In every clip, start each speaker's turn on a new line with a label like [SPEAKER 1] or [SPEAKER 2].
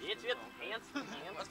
[SPEAKER 1] Jetzt wird ernst, ernst.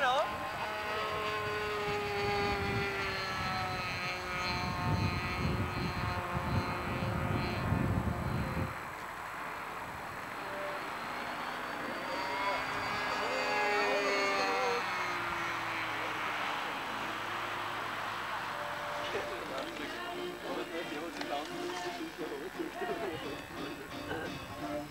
[SPEAKER 1] 我紧张，我紧张，我紧张。